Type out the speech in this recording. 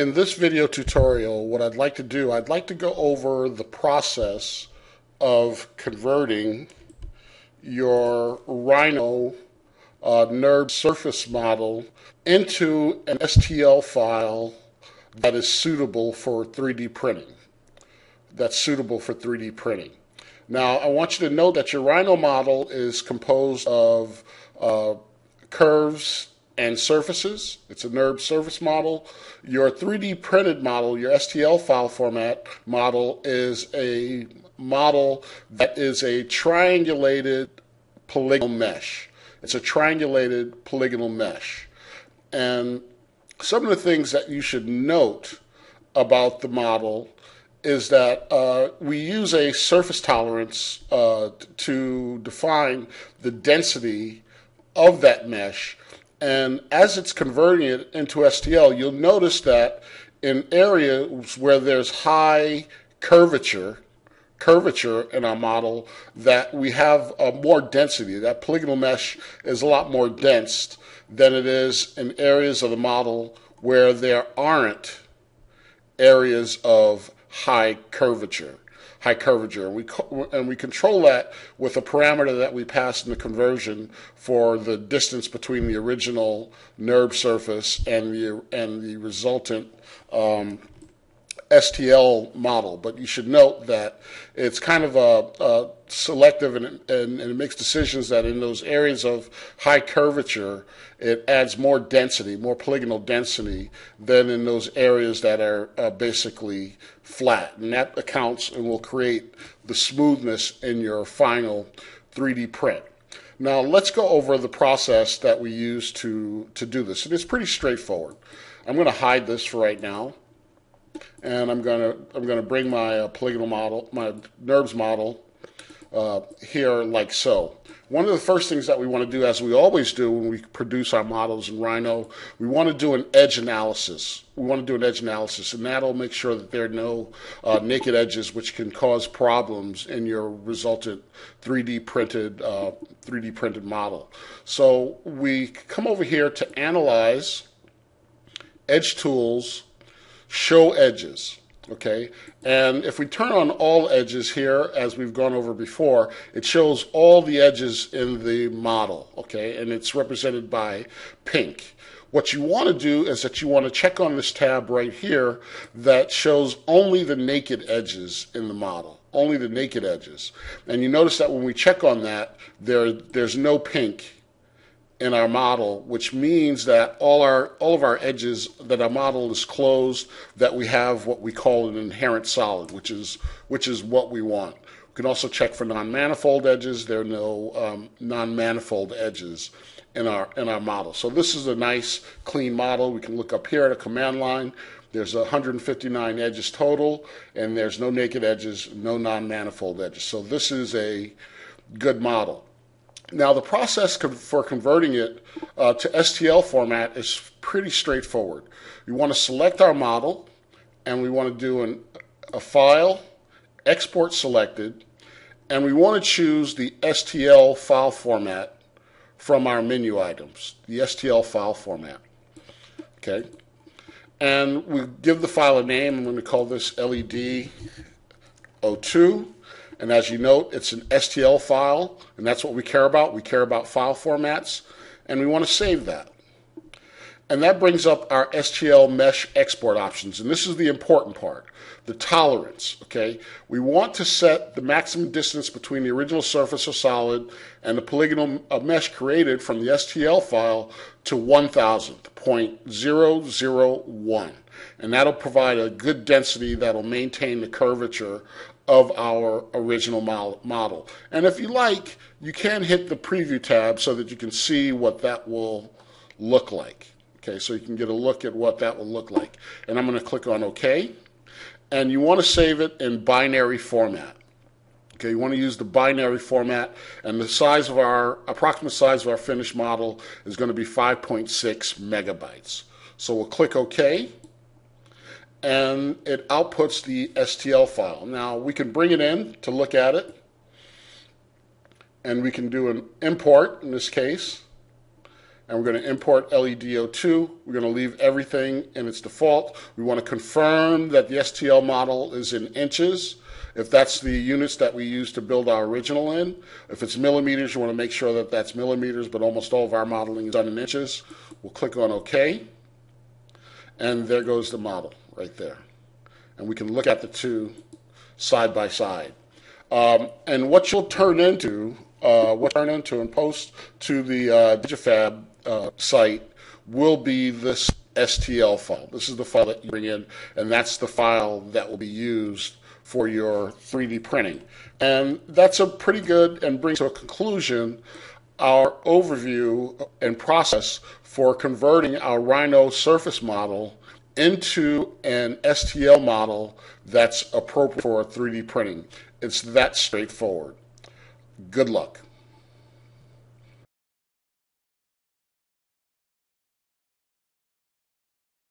in this video tutorial, what I'd like to do, I'd like to go over the process of converting your Rhino uh, NURB surface model into an STL file that is suitable for 3D printing. That's suitable for 3D printing. Now, I want you to know that your Rhino model is composed of uh, curves and surfaces. It's a NURB surface model. Your 3D printed model, your STL file format model, is a model that is a triangulated polygonal mesh. It's a triangulated polygonal mesh. And some of the things that you should note about the model is that uh, we use a surface tolerance uh, to define the density of that mesh. And as it's converting it into STL, you'll notice that in areas where there's high curvature, curvature in our model, that we have more density. That polygonal mesh is a lot more dense than it is in areas of the model where there aren't areas of high curvature high curvature. And we, and we control that with a parameter that we pass in the conversion for the distance between the original NURB surface and the, and the resultant um, STL model, but you should note that it's kind of a, a selective and, and, and, it makes decisions that in those areas of high curvature, it adds more density, more polygonal density than in those areas that are uh, basically flat. And that accounts and will create the smoothness in your final 3D print. Now let's go over the process that we use to, to do this. And it's pretty straightforward. I'm going to hide this for right now and I'm gonna I'm gonna bring my uh, polygonal model, my NURBS model, uh, here like so. One of the first things that we want to do, as we always do when we produce our models in Rhino, we want to do an edge analysis. We want to do an edge analysis, and that'll make sure that there are no uh, naked edges which can cause problems in your resultant 3D printed 3D uh, printed model. So we come over here to analyze edge tools show edges. Okay, and if we turn on all edges here, as we've gone over before, it shows all the edges in the model. Okay, and it's represented by pink. What you want to do is that you want to check on this tab right here that shows only the naked edges in the model, only the naked edges. And you notice that when we check on that, there, there's no pink in our model, which means that all our all of our edges that our model is closed, that we have what we call an inherent solid, which is which is what we want. We can also check for non-manifold edges. There are no um, non-manifold edges in our in our model. So this is a nice clean model. We can look up here at a command line. There's 159 edges total, and there's no naked edges, no non-manifold edges. So this is a good model. Now, the process for converting it uh, to STL format is pretty straightforward. We want to select our model, and we want to do an, a file, export selected, and we want to choose the STL file format from our menu items, the STL file format. Okay, and we give the file a name. I'm going to call this LED 02 and as you note, it's an STL file, and that's what we care about. We care about file formats, and we want to save that. And that brings up our STL mesh export options. And this is the important part the tolerance. Okay, we want to set the maximum distance between the original surface or solid and the polygonal uh, mesh created from the STL file to 1000, 0.001. And that'll provide a good density that'll maintain the curvature of our original model. And if you like, you can hit the preview tab so that you can see what that will look like. Okay, so you can get a look at what that will look like. And I'm going to click on OK. And you want to save it in binary format. Okay, you want to use the binary format, and the size of our approximate size of our finished model is going to be 5.6 megabytes. So we'll click OK and it outputs the STL file. Now we can bring it in to look at it and we can do an import in this case and we're going to import LEDO2. We're going to leave everything in its default. We want to confirm that the STL model is in inches. If that's the units that we use to build our original in, if it's millimeters, you want to make sure that that's millimeters, but almost all of our modeling is done in inches. We'll click on OK, and there goes the model right there. And we can look at the two side by side. Um, and what you'll turn into, uh, what turn into and post to the uh, Digifab uh, site will be this STL file. This is the file that you bring in, and that's the file that will be used for your 3D printing. And that's a pretty good and brings to a conclusion our overview and process for converting our Rhino surface model into an STL model that's appropriate for 3D printing. It's that straightforward. Good luck.